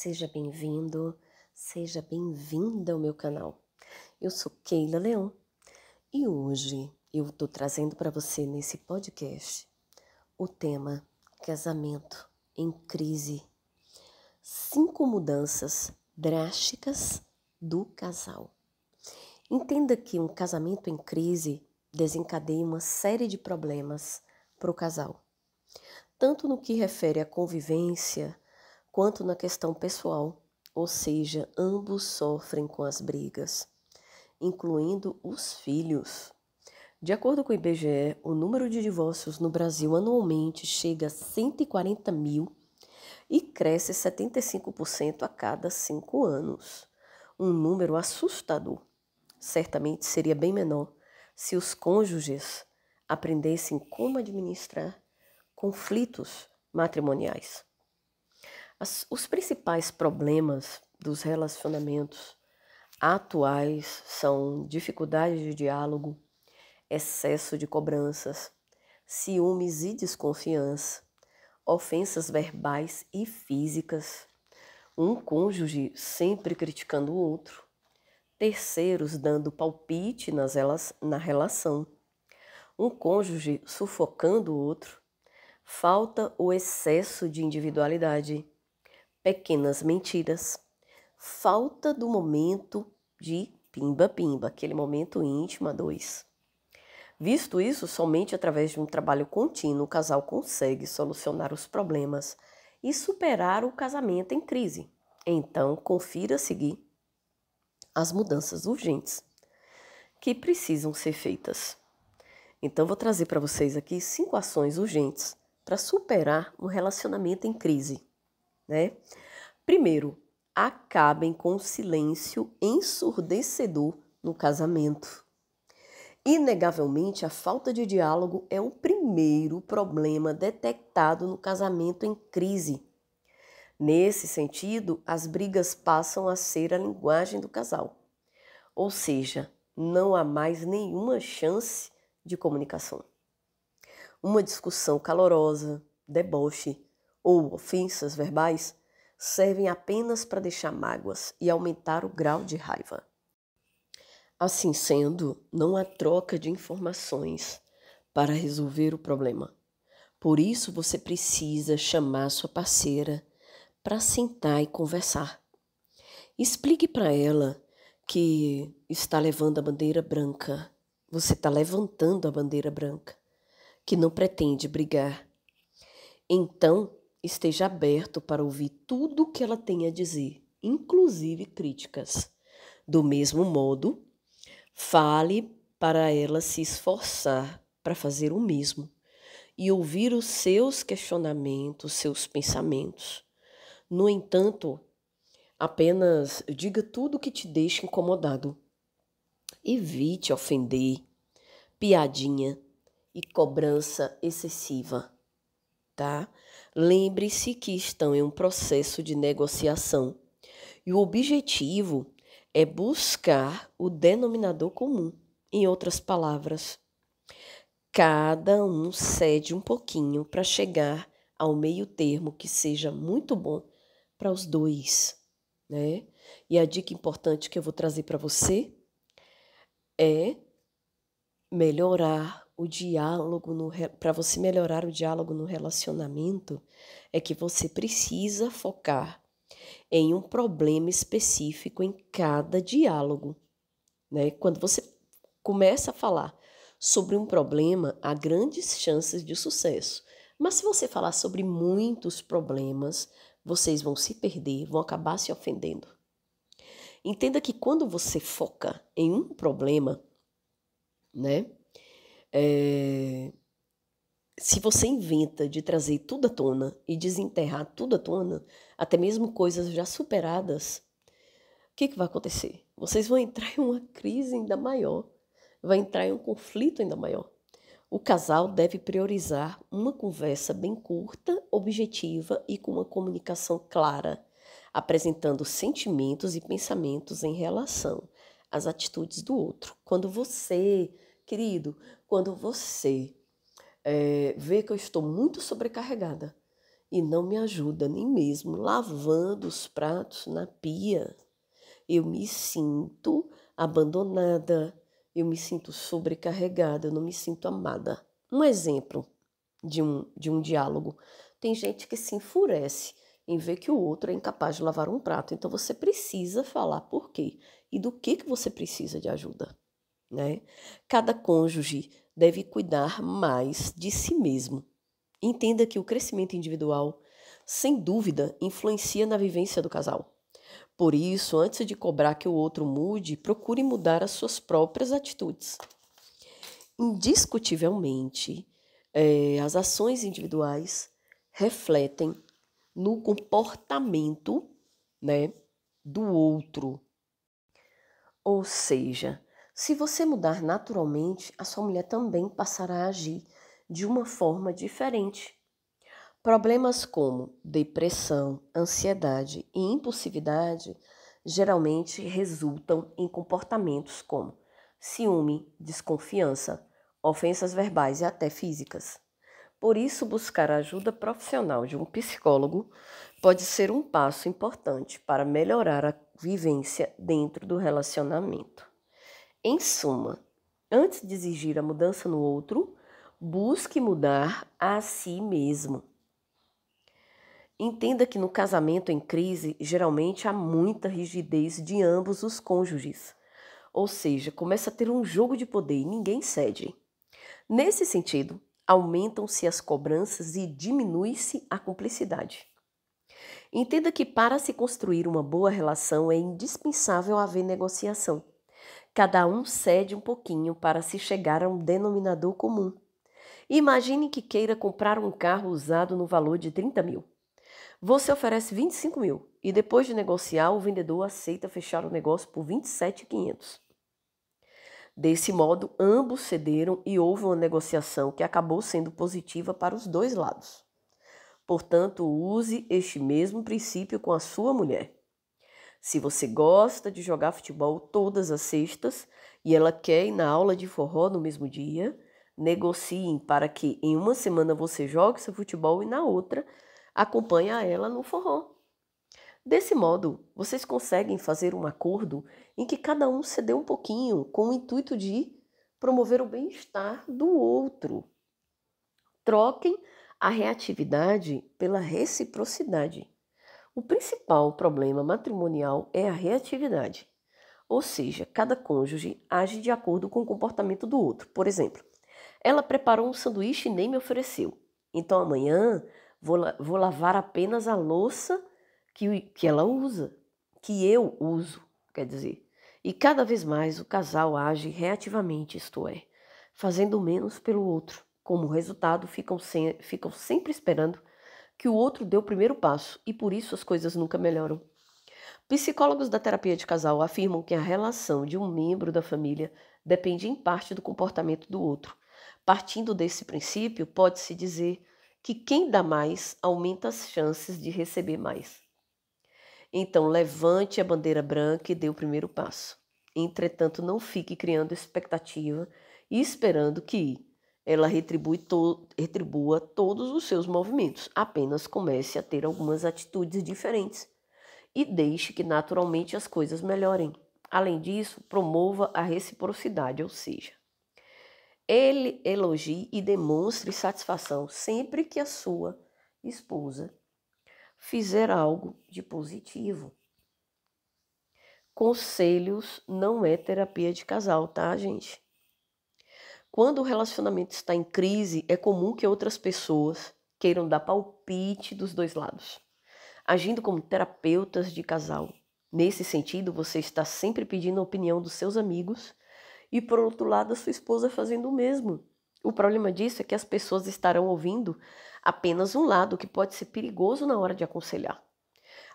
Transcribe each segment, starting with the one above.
seja bem-vindo, seja bem-vinda ao meu canal. Eu sou Keila Leão e hoje eu estou trazendo para você nesse podcast o tema casamento em crise. Cinco mudanças drásticas do casal. Entenda que um casamento em crise desencadeia uma série de problemas para o casal, tanto no que refere à convivência quanto na questão pessoal, ou seja, ambos sofrem com as brigas, incluindo os filhos. De acordo com o IBGE, o número de divórcios no Brasil anualmente chega a 140 mil e cresce 75% a cada cinco anos. Um número assustador. Certamente seria bem menor se os cônjuges aprendessem como administrar conflitos matrimoniais. As, os principais problemas dos relacionamentos atuais são dificuldade de diálogo, excesso de cobranças, ciúmes e desconfiança, ofensas verbais e físicas, um cônjuge sempre criticando o outro, terceiros dando palpite nas elas, na relação, um cônjuge sufocando o outro, falta o excesso de individualidade pequenas mentiras, falta do momento de pimba-pimba, aquele momento íntimo a dois. Visto isso, somente através de um trabalho contínuo o casal consegue solucionar os problemas e superar o casamento em crise. Então, confira a seguir as mudanças urgentes que precisam ser feitas. Então, vou trazer para vocês aqui cinco ações urgentes para superar um relacionamento em crise né? Primeiro, acabem com o silêncio ensurdecedor no casamento. Inegavelmente, a falta de diálogo é o primeiro problema detectado no casamento em crise. Nesse sentido, as brigas passam a ser a linguagem do casal. Ou seja, não há mais nenhuma chance de comunicação. Uma discussão calorosa, deboche, ou ofensas verbais servem apenas para deixar mágoas e aumentar o grau de raiva. Assim sendo, não há troca de informações para resolver o problema. Por isso você precisa chamar sua parceira para sentar e conversar. Explique para ela que está levando a bandeira branca, você está levantando a bandeira branca, que não pretende brigar. Então, esteja aberto para ouvir tudo o que ela tem a dizer, inclusive críticas. Do mesmo modo, fale para ela se esforçar para fazer o mesmo e ouvir os seus questionamentos, seus pensamentos. No entanto, apenas diga tudo o que te deixa incomodado. Evite ofender, piadinha e cobrança excessiva, tá? Lembre-se que estão em um processo de negociação e o objetivo é buscar o denominador comum. Em outras palavras, cada um cede um pouquinho para chegar ao meio termo que seja muito bom para os dois, né? E a dica importante que eu vou trazer para você é melhorar o diálogo para você melhorar o diálogo no relacionamento é que você precisa focar em um problema específico em cada diálogo, né? Quando você começa a falar sobre um problema, há grandes chances de sucesso. Mas se você falar sobre muitos problemas, vocês vão se perder, vão acabar se ofendendo. Entenda que quando você foca em um problema, né? É, se você inventa de trazer tudo à tona e desenterrar tudo à tona, até mesmo coisas já superadas, o que, que vai acontecer? Vocês vão entrar em uma crise ainda maior, vai entrar em um conflito ainda maior. O casal deve priorizar uma conversa bem curta, objetiva e com uma comunicação clara, apresentando sentimentos e pensamentos em relação às atitudes do outro. Quando você Querido, quando você é, vê que eu estou muito sobrecarregada e não me ajuda nem mesmo lavando os pratos na pia. Eu me sinto abandonada, eu me sinto sobrecarregada, eu não me sinto amada. Um exemplo de um, de um diálogo. Tem gente que se enfurece em ver que o outro é incapaz de lavar um prato. Então você precisa falar por quê e do que, que você precisa de ajuda. Né? Cada cônjuge deve cuidar mais de si mesmo. Entenda que o crescimento individual, sem dúvida, influencia na vivência do casal. Por isso, antes de cobrar que o outro mude, procure mudar as suas próprias atitudes. Indiscutivelmente, é, as ações individuais refletem no comportamento né, do outro. Ou seja, se você mudar naturalmente, a sua mulher também passará a agir de uma forma diferente. Problemas como depressão, ansiedade e impulsividade geralmente resultam em comportamentos como ciúme, desconfiança, ofensas verbais e até físicas. Por isso, buscar a ajuda profissional de um psicólogo pode ser um passo importante para melhorar a vivência dentro do relacionamento. Em suma, antes de exigir a mudança no outro, busque mudar a si mesmo. Entenda que no casamento em crise, geralmente há muita rigidez de ambos os cônjuges. Ou seja, começa a ter um jogo de poder e ninguém cede. Nesse sentido, aumentam-se as cobranças e diminui-se a cumplicidade. Entenda que para se construir uma boa relação é indispensável haver negociação. Cada um cede um pouquinho para se chegar a um denominador comum. Imagine que queira comprar um carro usado no valor de 30 mil. Você oferece 25 mil e depois de negociar, o vendedor aceita fechar o negócio por 27,500. Desse modo, ambos cederam e houve uma negociação que acabou sendo positiva para os dois lados. Portanto, use este mesmo princípio com a sua mulher. Se você gosta de jogar futebol todas as sextas e ela quer ir na aula de forró no mesmo dia, negociem para que em uma semana você jogue seu futebol e na outra acompanhe ela no forró. Desse modo, vocês conseguem fazer um acordo em que cada um cedeu um pouquinho com o intuito de promover o bem-estar do outro. Troquem a reatividade pela reciprocidade. O principal problema matrimonial é a reatividade, ou seja, cada cônjuge age de acordo com o comportamento do outro. Por exemplo, ela preparou um sanduíche e nem me ofereceu, então amanhã vou, vou lavar apenas a louça que, que ela usa, que eu uso, quer dizer. E cada vez mais o casal age reativamente, isto é, fazendo menos pelo outro. Como resultado, ficam, ficam sempre esperando que o outro dê o primeiro passo e por isso as coisas nunca melhoram. Psicólogos da terapia de casal afirmam que a relação de um membro da família depende em parte do comportamento do outro. Partindo desse princípio, pode-se dizer que quem dá mais aumenta as chances de receber mais. Então, levante a bandeira branca e dê o primeiro passo. Entretanto, não fique criando expectativa e esperando que ela retribui to retribua todos os seus movimentos. Apenas comece a ter algumas atitudes diferentes e deixe que naturalmente as coisas melhorem. Além disso, promova a reciprocidade, ou seja, ele elogie e demonstre satisfação sempre que a sua esposa fizer algo de positivo. Conselhos não é terapia de casal, tá, gente? Quando o relacionamento está em crise, é comum que outras pessoas queiram dar palpite dos dois lados, agindo como terapeutas de casal. Nesse sentido, você está sempre pedindo a opinião dos seus amigos e, por outro lado, a sua esposa fazendo o mesmo. O problema disso é que as pessoas estarão ouvindo apenas um lado, que pode ser perigoso na hora de aconselhar.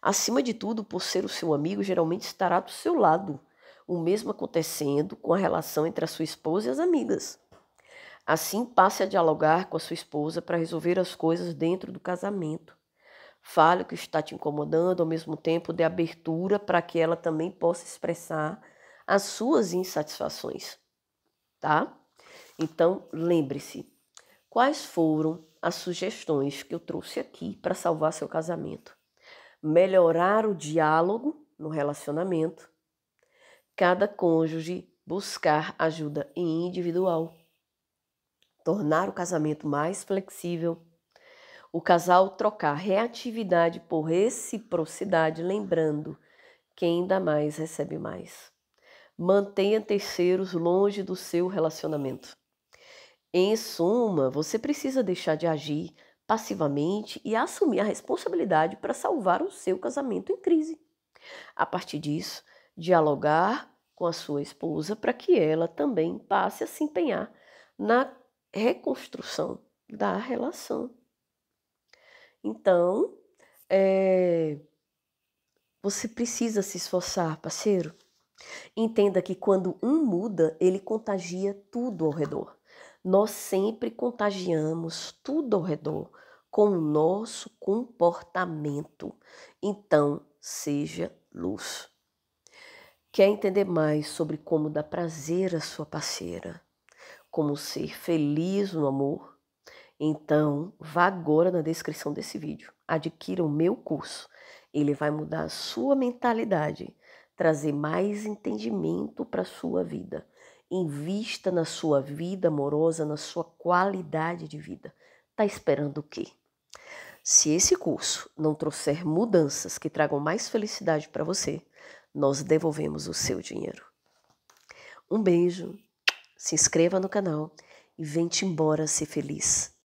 Acima de tudo, por ser o seu amigo, geralmente estará do seu lado. O mesmo acontecendo com a relação entre a sua esposa e as amigas. Assim, passe a dialogar com a sua esposa para resolver as coisas dentro do casamento. Fale o que está te incomodando, ao mesmo tempo dê abertura para que ela também possa expressar as suas insatisfações, tá? Então, lembre-se, quais foram as sugestões que eu trouxe aqui para salvar seu casamento. Melhorar o diálogo no relacionamento. Cada cônjuge buscar ajuda individual. Tornar o casamento mais flexível. O casal trocar reatividade por reciprocidade, lembrando quem dá mais recebe mais. Mantenha terceiros longe do seu relacionamento. Em suma, você precisa deixar de agir passivamente e assumir a responsabilidade para salvar o seu casamento em crise. A partir disso, dialogar com a sua esposa para que ela também passe a se empenhar na reconstrução da relação. Então, é, você precisa se esforçar, parceiro. Entenda que quando um muda, ele contagia tudo ao redor. Nós sempre contagiamos tudo ao redor com o nosso comportamento. Então, seja luz. Quer entender mais sobre como dar prazer à sua parceira? Como ser feliz no amor? Então, vá agora na descrição desse vídeo. Adquira o meu curso. Ele vai mudar a sua mentalidade, trazer mais entendimento para a sua vida. Invista na sua vida amorosa, na sua qualidade de vida. Tá esperando o quê? Se esse curso não trouxer mudanças que tragam mais felicidade para você, nós devolvemos o seu dinheiro. Um beijo, se inscreva no canal e vem-te embora ser feliz.